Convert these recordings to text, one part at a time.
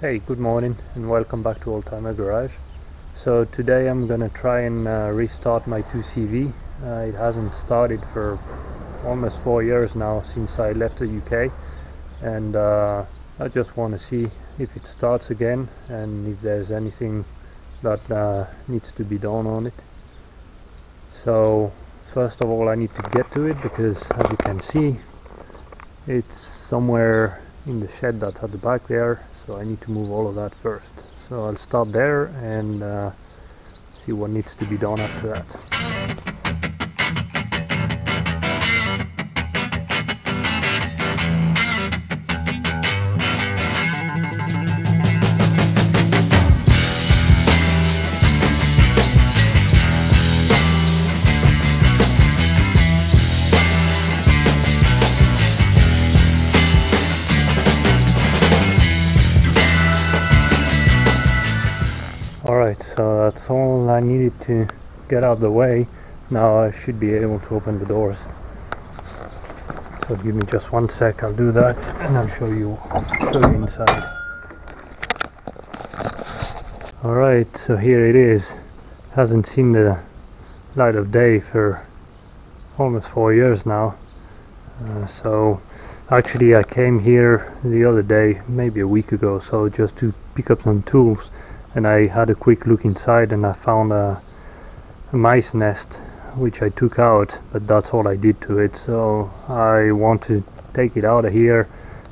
Hey, good morning and welcome back to Oldtimer Garage. So today I'm gonna try and uh, restart my 2CV. Uh, it hasn't started for almost four years now since I left the UK and uh, I just want to see if it starts again and if there's anything that uh, needs to be done on it. So first of all I need to get to it because as you can see it's somewhere in the shed that's at the back there so I need to move all of that first. So I'll start there and uh, see what needs to be done after that to get out the way. Now I should be able to open the doors. So give me just one sec, I'll do that and I'll show you, show you inside. Alright, so here it is. Hasn't seen the light of day for almost four years now. Uh, so actually I came here the other day, maybe a week ago, so just to pick up some tools and I had a quick look inside and I found a, a, mice nest which I took out but that's all I did to it. So I want to take it out of here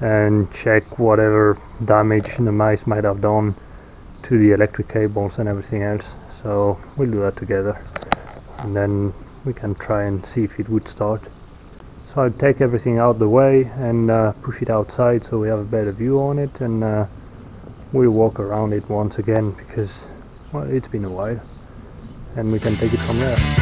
and check whatever damage the mice might have done to the electric cables and everything else. So we'll do that together. And then we can try and see if it would start. So I'll take everything out the way and uh, push it outside so we have a better view on it. And uh, we'll walk around it once again because well it's been a while and we can take it from there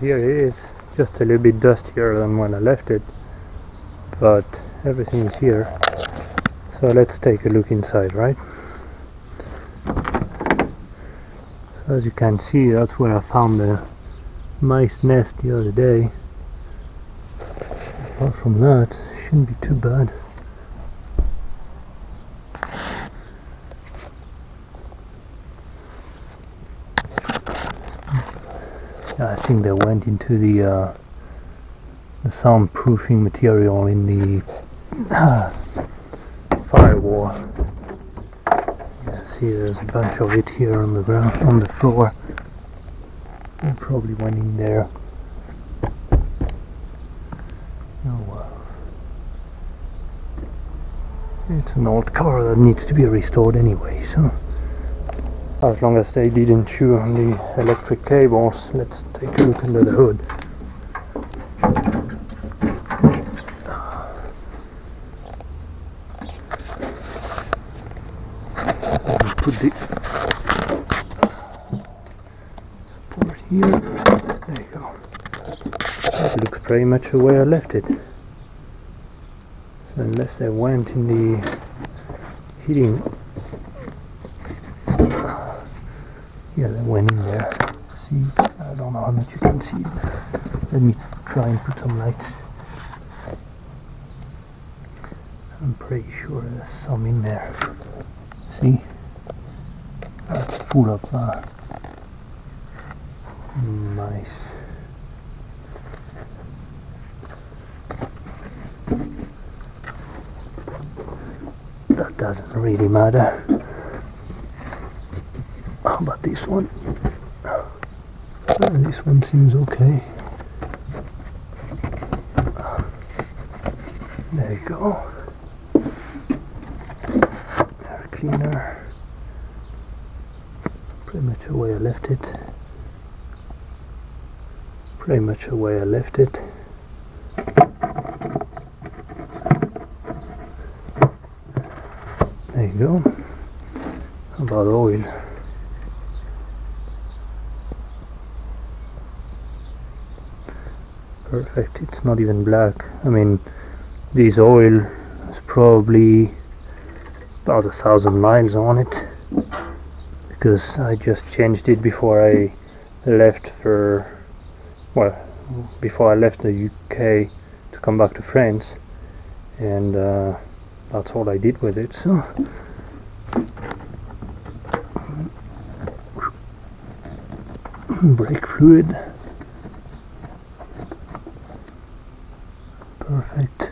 here it is just a little bit dustier than when I left it but everything is here. So let's take a look inside right? So as you can see that's where I found the mice nest the other day. Apart from that shouldn't be too bad They went into the uh, the soundproofing material in the uh, firewall. Yeah, see, there's a bunch of it here on the ground, on the floor. They probably went in there. Oh well. It's an old car that needs to be restored anyway, so as long as they didn't chew on the electric cables let's take a look under the hood. Put the support here. There you go. Looks pretty much the way I left it. So unless they went in the heating yeah they went in there see I don't know how much you can see. Let me try and put some lights. I'm pretty sure there's some in there. See? That's full of uh, mice. That doesn't really matter about this one? Uh, this one seems okay. There you go. cleaner. Pretty much the way I left it. Pretty much the way I left it. There you go. How about oil? Perfect, it's not even black. I mean, this oil is probably about a thousand miles on it because I just changed it before I left for well before I left the UK to come back to France and uh, that's all I did with it so brake fluid perfect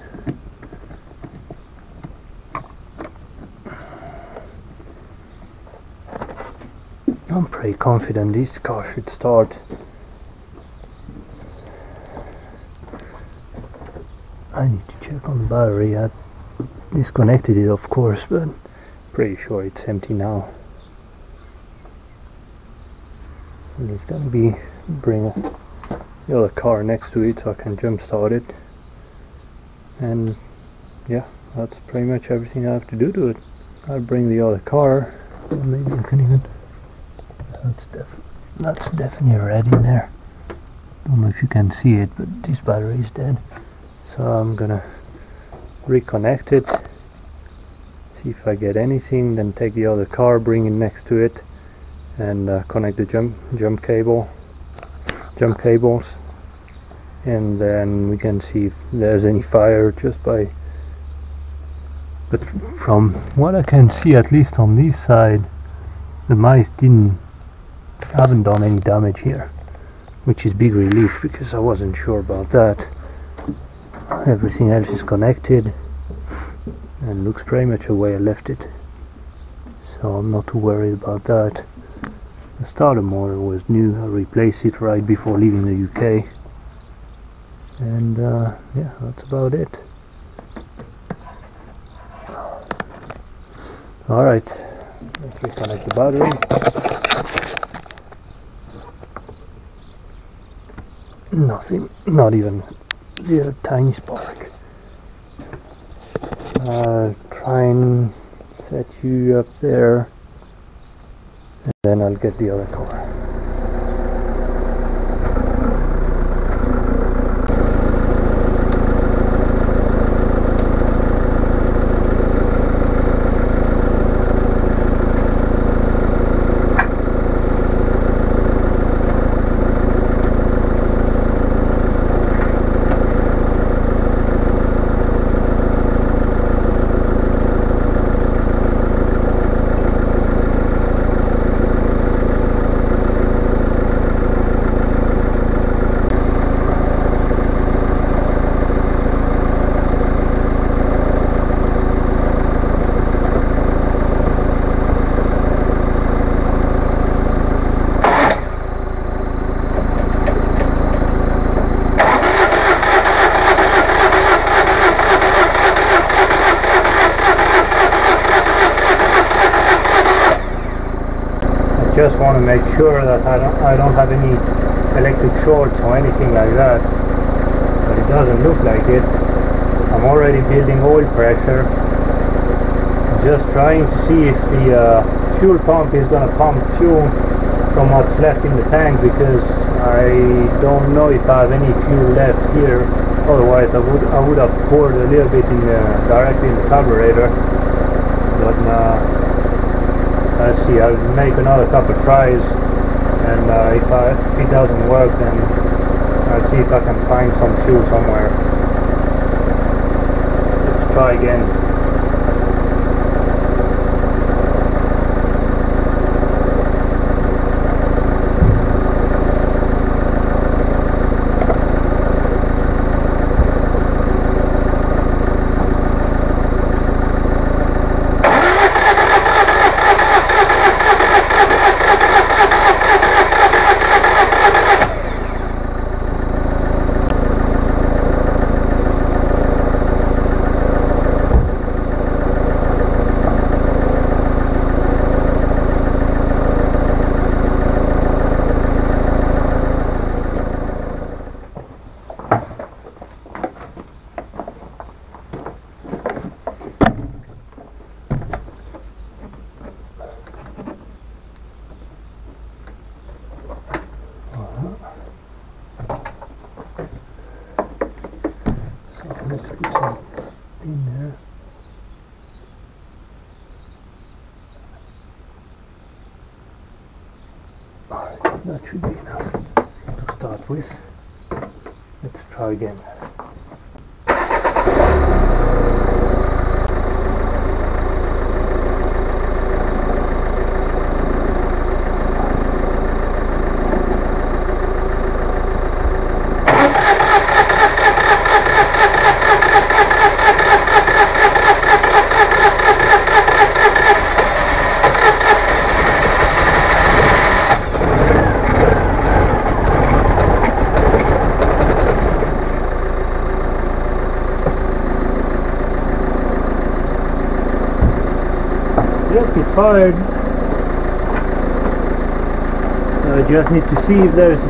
I'm pretty confident this car should start. I need to check on the battery. I disconnected it of course but pretty sure it's empty now. And it's gonna be bring the other car next to it so I can jump start it. And yeah that's pretty much everything I have to do to it. I'll bring the other car. Maybe I can even that's def that's definitely red in there. Don't know if you can see it but this battery is dead. So I'm gonna reconnect it see if I get anything then take the other car bring it next to it and uh, connect the jump jump cable jump cables. And then we can see if there's any fire just by but from what I can see at least on this side the mice didn't haven't done any damage here which is big relief because I wasn't sure about that. Everything else is connected and looks pretty much the way I left it. So I'm not too worried about that. The starter motor was new. I replaced it right before leaving the UK and uh, yeah that's about it. Alright let's reconnect the battery nothing. Not even a uh, tiny spark. I'll try and set you up there. And then I'll get the other car just want to make sure that I don't, I don't have any electric shorts or anything like that but it doesn't look like it. I'm already building oil pressure. Just trying to see if the uh, fuel pump is gonna pump fuel from what's left in the tank because I don't know if I have any fuel left here. Otherwise I would I would have poured a little bit in the, directly in the carburetor. But uh, let's see I'll make another couple tries and uh, if, I, if it doesn't work then I'll see if I can find some fuel somewhere. Let's try again just need to see if there's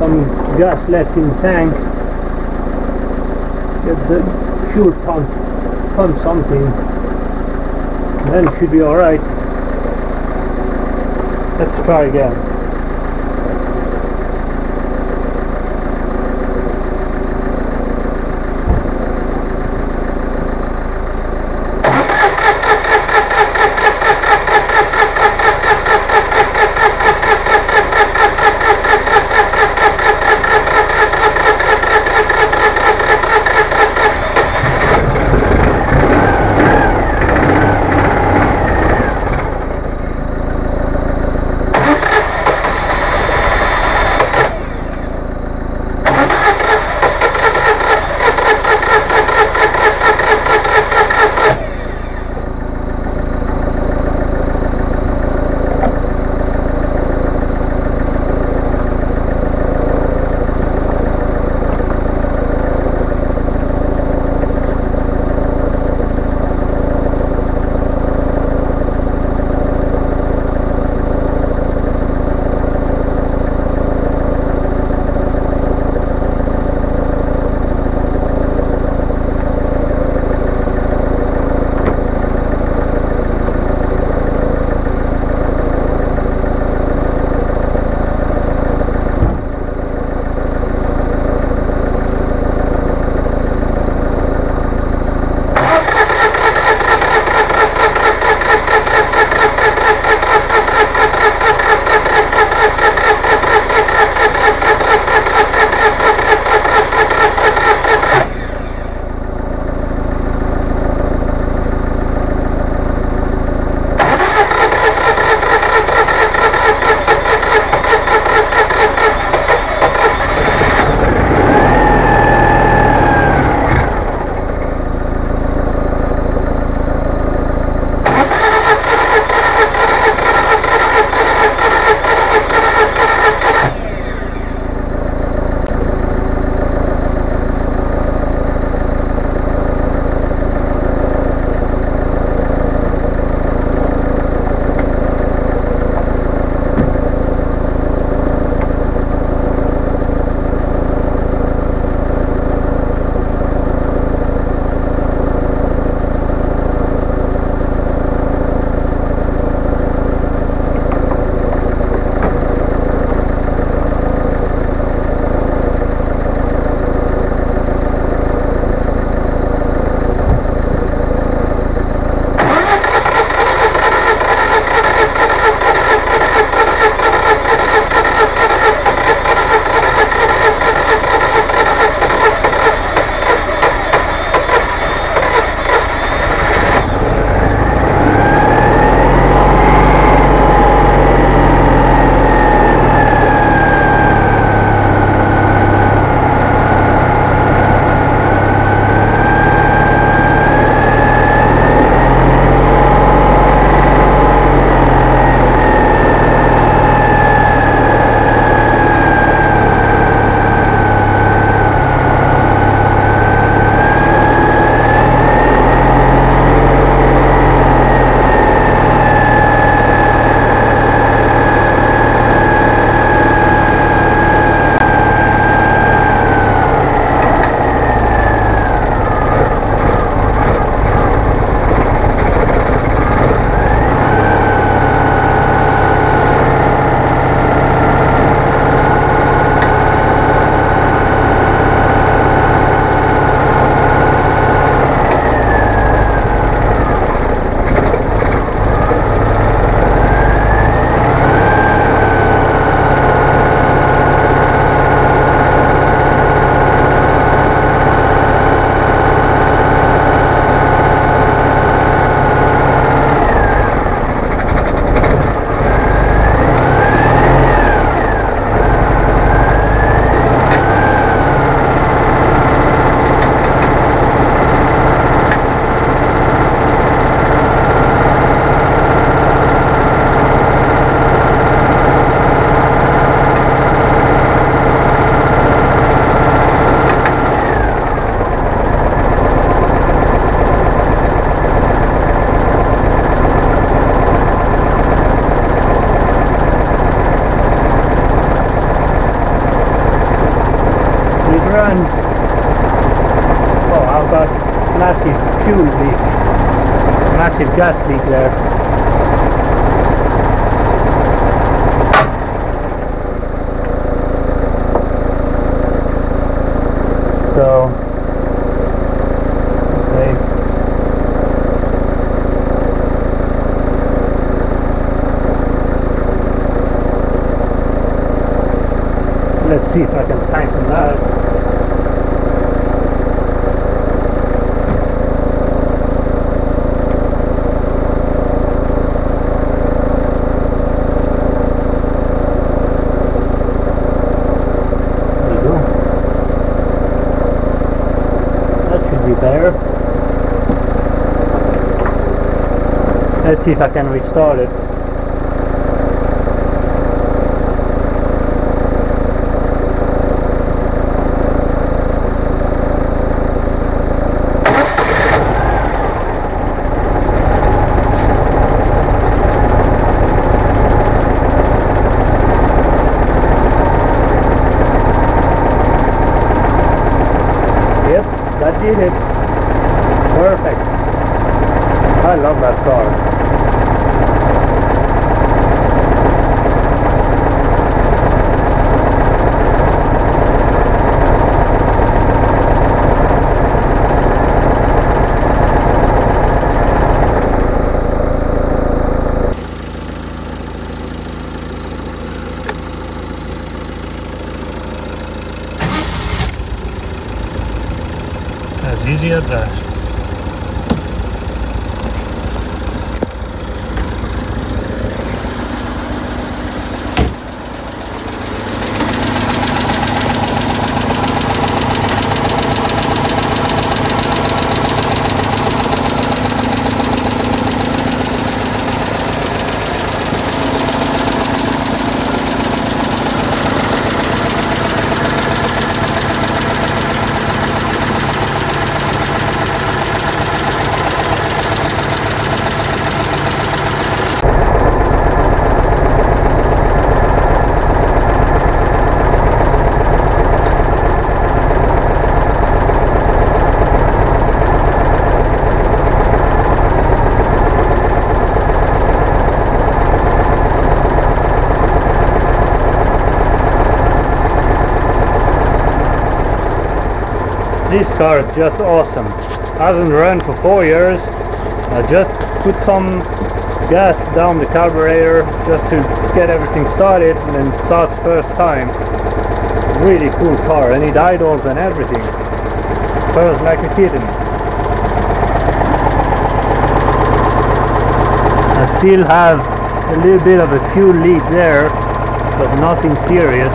some gas left in the tank. Get the fuel pump, pump something. Then it should be alright. Let's try again. Gas leak there so okay let's see if I can tighten that There you go. That should be better. Let's see if I can restart it. Yep, that did it. Perfect. I love that car. As easy car is just awesome. Hasn't run for four years. I just put some gas down the carburetor just to get everything started and then starts first time. Really cool car and it idles and everything. Purrs like a kitten. I still have a little bit of a fuel leak there, but nothing serious.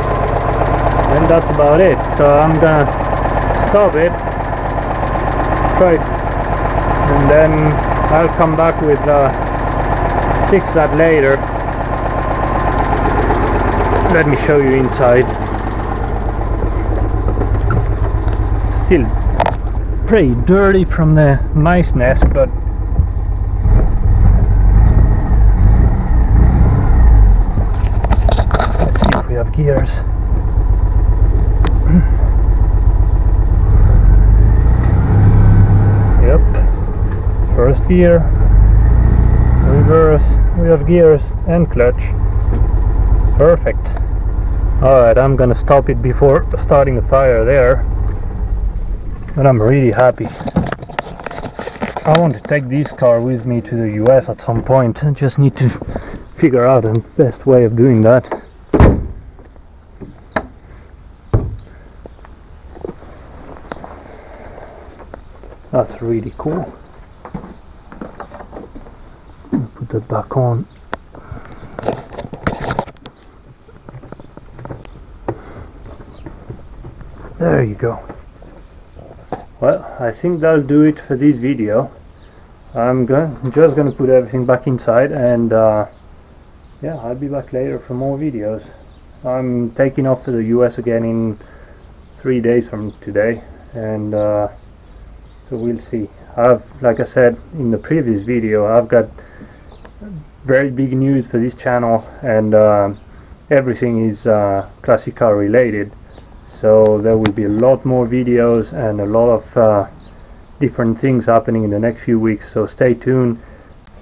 And that's about it. So I'm gonna stop it try and then I'll come back with uh, fix that later. Let me show you inside. Still pretty dirty from the mice nest but let's see if we have gears First gear, reverse, we have gears and clutch. Perfect. Alright, I'm gonna stop it before starting a fire there. But I'm really happy. I want to take this car with me to the US at some point. I just need to figure out the best way of doing that. That's really cool. Put that back on. There you go. Well, I think that'll do it for this video. I'm going, just gonna put everything back inside and uh, yeah, I'll be back later for more videos. I'm taking off to the US again in three days from today and uh, so we'll see I've like I said in the previous video I've got very big news for this channel and uh, everything is uh, related. So there will be a lot more videos and a lot of uh, different things happening in the next few weeks. So stay tuned.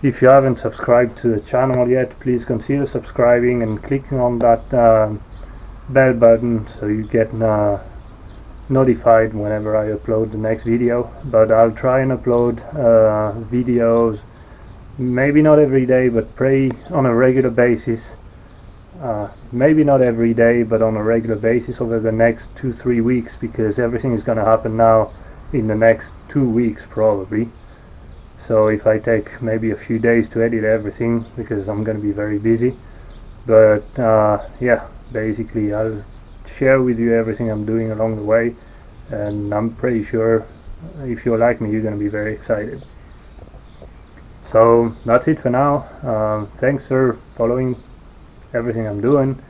If you haven't subscribed to the channel yet please consider subscribing and clicking on that uh, bell button so you get uh, notified whenever I upload the next video. But I'll try and upload uh, videos maybe not every day but pray on a regular basis. Uh, maybe not every day but on a regular basis over the next two three weeks because everything is going to happen now in the next two weeks probably. So if I take maybe a few days to edit everything because I'm going to be very busy. But uh, yeah basically I'll share with you everything I'm doing along the way and I'm pretty sure if you're like me you're going to be very excited so that's it for now. Uh, thanks for following everything I'm doing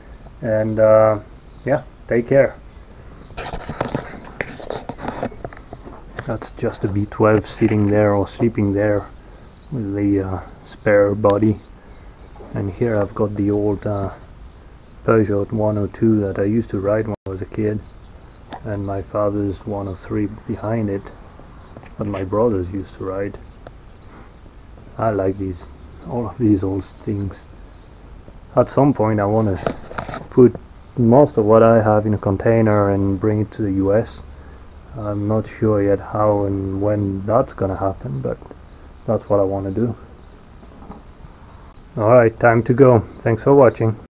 and uh, yeah take care. That's just a B12 sitting there or sleeping there with the uh, spare body. And here I've got the old uh, Peugeot 102 that I used to ride when I was a kid and my father's 103 behind it that my brothers used to ride I like these all of these old things. At some point I want to put most of what I have in a container and bring it to the US I'm not sure yet how and when that's gonna happen but that's what I want to do alright time to go. Thanks for watching